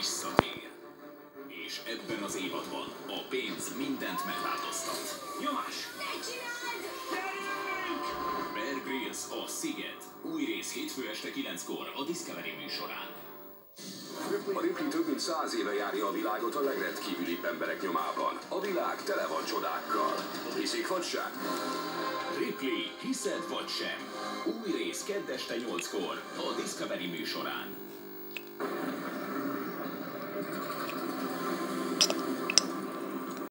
visszatér. És ebben az évadban a pénz mindent megváltoztat. Nyomás! Ne csináld! Bear Grylls a Sziget. Új rész hétfő este 9-kor a Discovery műsorán. A Ripley több mint száz éve járja a világot a legrendkívülibb emberek nyomában. A világ tele van csodákkal. Hiszik vagy sem? Ripley, hiszed vagy sem? Új rész kedd este 8-kor a Discovery műsorán.